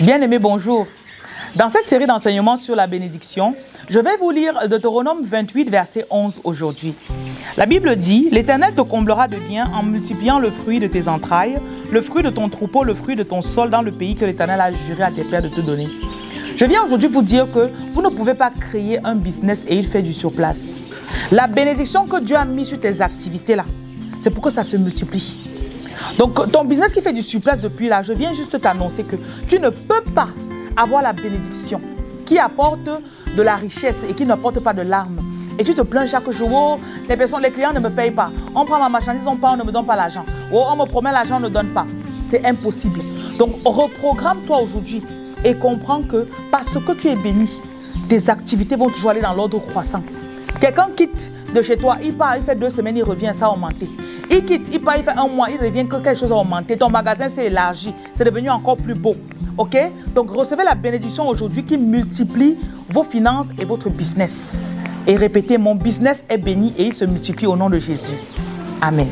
Bien-aimés, bonjour. Dans cette série d'enseignements sur la bénédiction, je vais vous lire Deutéronome 28, verset 11 aujourd'hui. La Bible dit, L'Éternel te comblera de bien en multipliant le fruit de tes entrailles, le fruit de ton troupeau, le fruit de ton sol dans le pays que l'Éternel a juré à tes pères de te donner. Je viens aujourd'hui vous dire que vous ne pouvez pas créer un business et il fait du surplace. La bénédiction que Dieu a mise sur tes activités là, c'est pour que ça se multiplie. Donc ton business qui fait du surplace depuis là, je viens juste t'annoncer que tu ne peux pas avoir la bénédiction qui apporte de la richesse et qui n'apporte pas de larmes. Et tu te plains chaque jour, oh, les personnes, les clients ne me payent pas. On prend ma marchandise, on prend, on ne me donne pas l'argent. Oh, on me promet l'argent, on ne donne pas. C'est impossible. Donc reprogramme-toi aujourd'hui et comprends que parce que tu es béni, tes activités vont toujours aller dans l'ordre croissant. Quelqu'un quitte de chez toi, il part, il fait deux semaines, il revient, ça a augmenté. Il quitte, il part, il fait un mois, il revient que quelque chose a augmenté. Ton magasin s'est élargi, c'est devenu encore plus beau. OK? Donc recevez la bénédiction aujourd'hui qui multiplie vos finances et votre business. Et répétez, mon business est béni et il se multiplie au nom de Jésus. Amen.